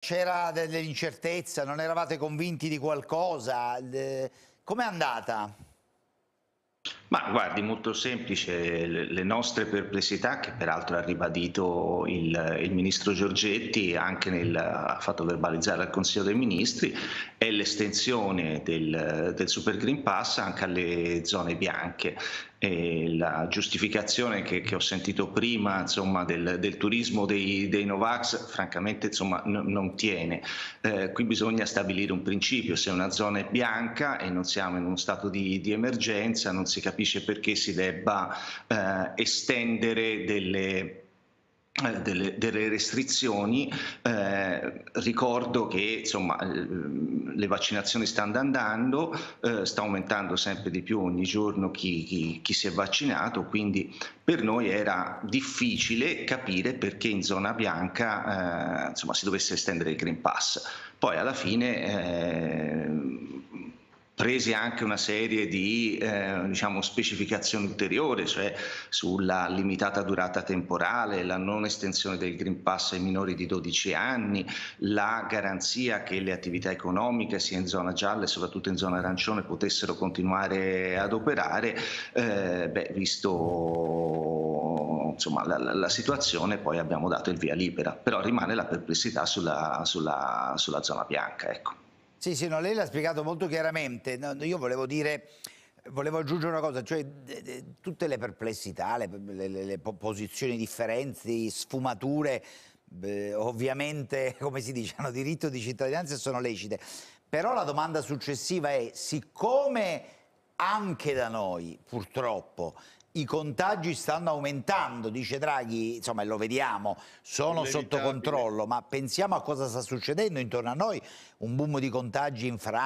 C'era dell'incertezza, non eravate convinti di qualcosa? Com'è andata? Ma guardi, molto semplice, le nostre perplessità, che peraltro ha ribadito il, il ministro Giorgetti, anche nel, ha fatto verbalizzare al Consiglio dei Ministri, è l'estensione del, del Super Green Pass anche alle zone bianche. E la giustificazione che, che, ho sentito prima insomma, del, del, turismo dei, dei Novax francamente insomma, non tiene. Eh, qui bisogna stabilire un principio, se una zona è bianca e non siamo in uno stato di, di emergenza non si capisce perché si debba eh, estendere delle eh, delle, delle, restrizioni, eh, ricordo che insomma, eh, le vaccinazioni stanno andando, eh, sta aumentando sempre di più ogni giorno chi, chi, chi, si è vaccinato, quindi per noi era difficile capire perché in zona bianca eh, insomma, si dovesse estendere il Green Pass. Poi alla fine eh, prese anche una serie di eh, diciamo, specificazioni ulteriori, cioè sulla limitata durata temporale, la non estensione del Green Pass ai minori di 12 anni, la garanzia che le attività economiche sia in zona gialla e soprattutto in zona arancione potessero continuare ad operare, eh, beh, visto insomma, la, la, situazione poi abbiamo dato il via libera, però rimane la perplessità sulla, sulla, sulla zona bianca. Ecco. Sì, sì, no, lei l'ha spiegato molto chiaramente. No, io volevo dire, volevo aggiungere una cosa, cioè tutte le perplessità, le, le, le posizioni differenti, sfumature, beh, ovviamente, come si dice, hanno diritto di cittadinanza e sono lecite. Però la domanda successiva è, siccome anche da noi, purtroppo, i contagi stanno aumentando, dice Draghi, insomma lo vediamo, sono sotto controllo, ma pensiamo a cosa sta succedendo intorno a noi, un boom di contagi in Francia,